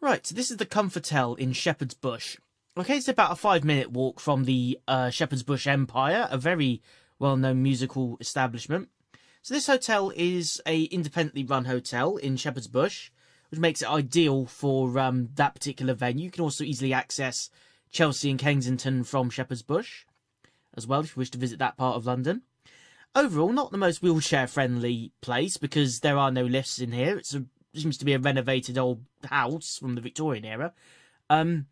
Right, so this is the Comfotel in Shepherd's Bush. Okay, it's about a five minute walk from the uh, Shepherd's Bush Empire, a very well known musical establishment. So this hotel is a independently run hotel in Shepherd's Bush, which makes it ideal for um, that particular venue. You can also easily access Chelsea and Kensington from Shepherd's Bush as well if you wish to visit that part of London. Overall, not the most wheelchair friendly place because there are no lifts in here. It's a, seems to be a renovated old house from the Victorian era. Um,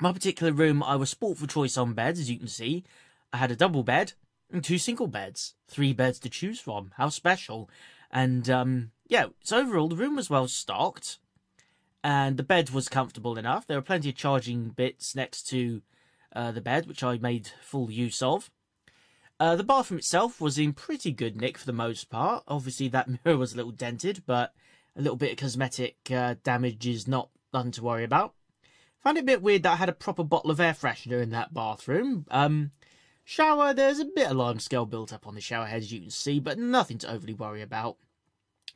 my particular room, I was sport for choice on beds, as you can see. I had a double bed and two single beds, three beds to choose from. How special! And um, yeah, so overall, the room was well stocked, and the bed was comfortable enough. There were plenty of charging bits next to uh, the bed, which I made full use of. Uh, the bathroom itself was in pretty good nick for the most part. Obviously, that mirror was a little dented, but a little bit of cosmetic uh, damage is not nothing to worry about. Found it a bit weird that I had a proper bottle of air freshener in that bathroom. Um, shower, there's a bit of limescale built up on the shower head, as you can see, but nothing to overly worry about.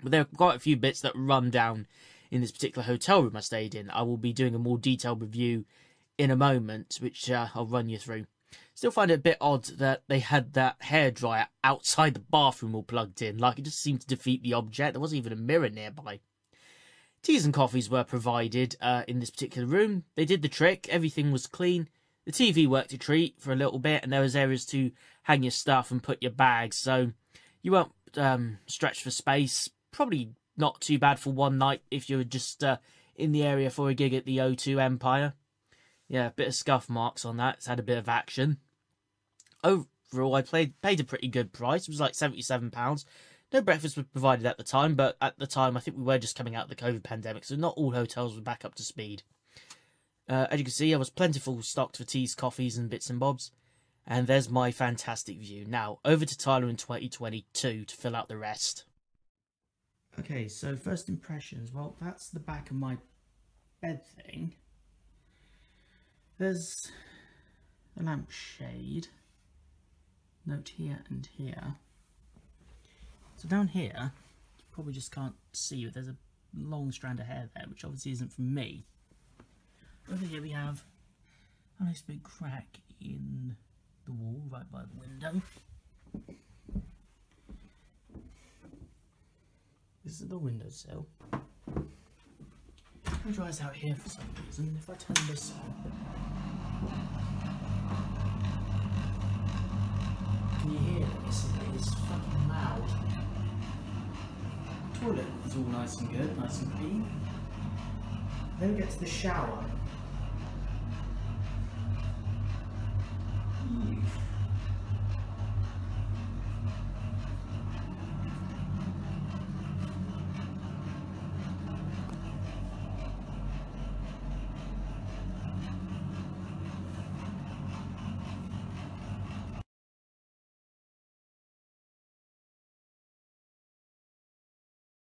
But there are quite a few bits that run down in this particular hotel room I stayed in. I will be doing a more detailed review in a moment, which uh, I'll run you through. Still find it a bit odd that they had that hairdryer outside the bathroom all plugged in, like it just seemed to defeat the object. There wasn't even a mirror nearby. Teas and coffees were provided uh, in this particular room. They did the trick. Everything was clean. The TV worked a treat for a little bit, and there was areas to hang your stuff and put your bags. So you weren't um, stretched for space. Probably not too bad for one night if you were just uh, in the area for a gig at the O2 Empire. Yeah, a bit of scuff marks on that. It's had a bit of action. Overall, I played paid a pretty good price. It was like seventy-seven pounds. No breakfast was provided at the time, but at the time I think we were just coming out of the COVID pandemic, so not all hotels were back up to speed. Uh, as you can see, I was plentiful stocked for teas, coffees, and bits and bobs. And there's my fantastic view. Now, over to Tyler in 2022 to fill out the rest. Okay, so first impressions. Well, that's the back of my bed thing. There's a lampshade. Note here and here. So down here, you probably just can't see, but there's a long strand of hair there, which obviously isn't from me. Over here we have a nice big crack in the wall right by the window. This is the windowsill. It dries out here for some reason. If I turn this on, Toilet is all nice and good, nice and clean. Then we get to the shower.